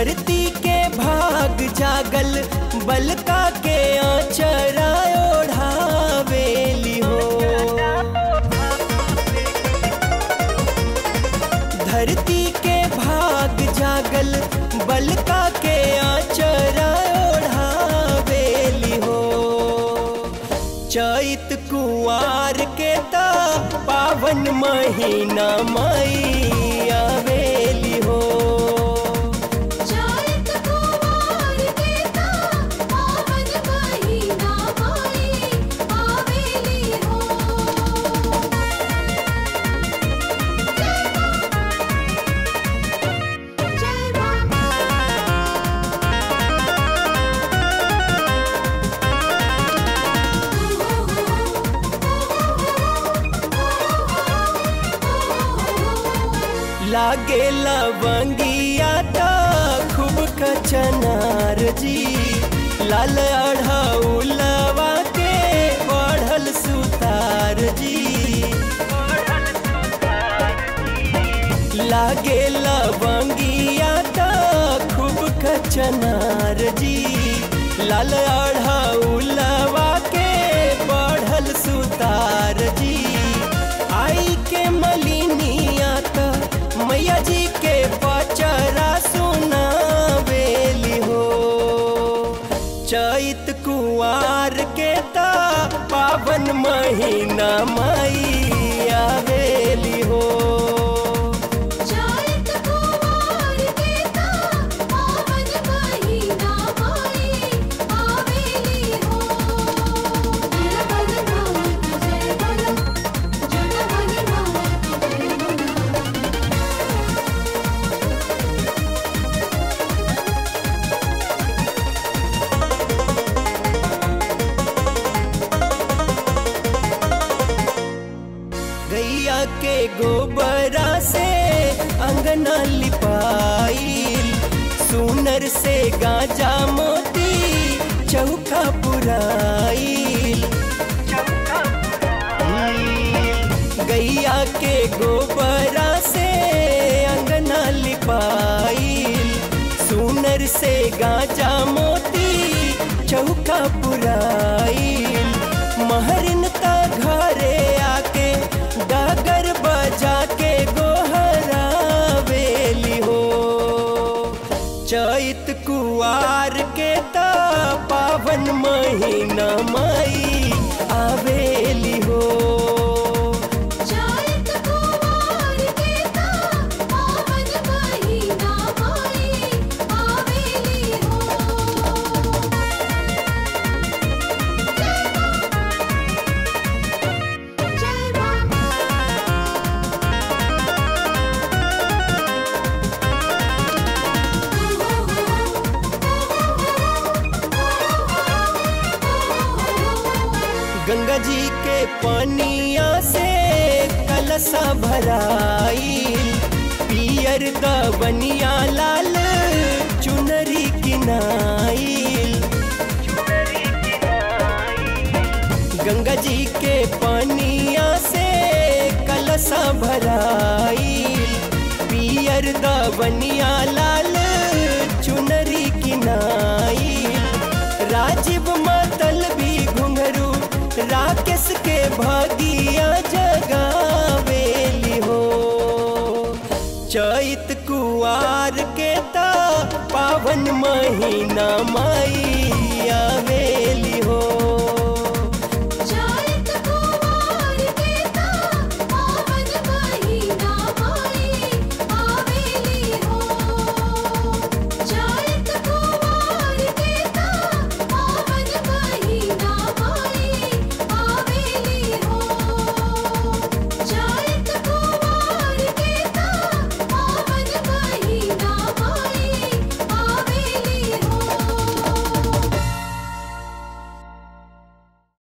धरती के भाग जागल, बलका के आचरा ओढ़ावेली हो। धरती के भाग जागल, बलका के आचरा ओढ़ावेली हो। चैत कुआर के ता, पावन महीना मई लागे लवंगिया ता खूब कचनार जी। लाल अढ़ौलवा के बढ़ल सुतार जी। लागे लवंगिया ता खूब कचनार जी। लाल अढ़ौलवा महीना गोबरा से अंगना लिपाइल सुनर से गाजा मोती चौका पुराइल गैया के गोबरा से अंगना लिपाइल सुनर से गाजा मोती चौका पुराइल महरिन चैत कुआर के ता पावन महीना मई आवेली हो। गंगा जी के पनिया से कलसा भराइल पियर दबनिया लाल चुनरी किनाइल गंगा जी के पानिया से कलसा भराइल पियर दबनिया लाल भगिया जगावेली हो। चैत कुआर के ता पावन महीना मैया